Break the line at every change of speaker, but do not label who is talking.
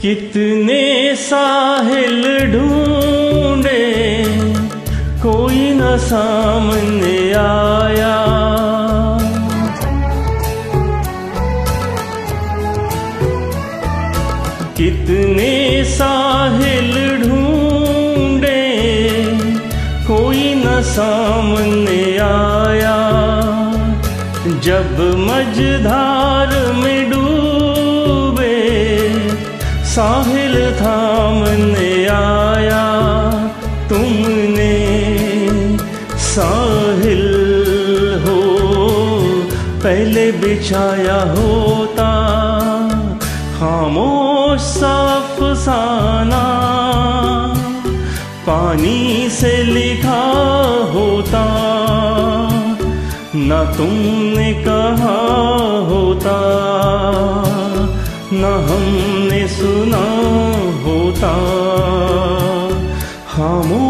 कितने साहिल ढूंढे, कोई न सामने आया। कितने साहिल ढूंढे, कोई न सामने आया। जब मझधार में डूब साहिल थामने आया, तुमने साहिल हो, पहले बिछाया होता। खामोश साफ़ साना, पानी से लिखा होता। न तुमने कहा होता, न हम सुना होता। हम